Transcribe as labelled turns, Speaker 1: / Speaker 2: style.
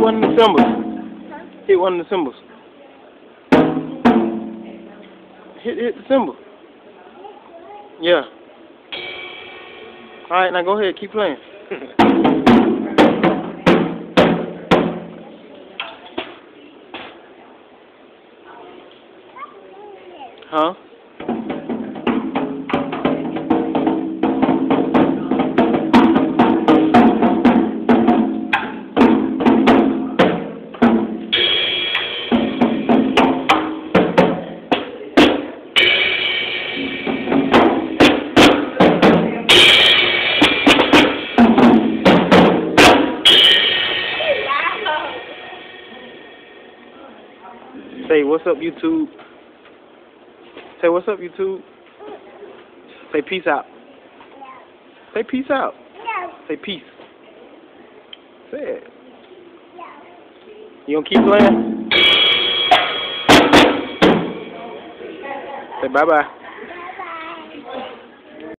Speaker 1: one of the cymbals. Hit one of the cymbals. Hit hit the cymbal. Yeah. All right, now go ahead, keep playing. huh? Say what's up YouTube. Say what's up YouTube. Say peace out. Say peace out. Say peace. Say it. You gonna keep playing? Say bye bye.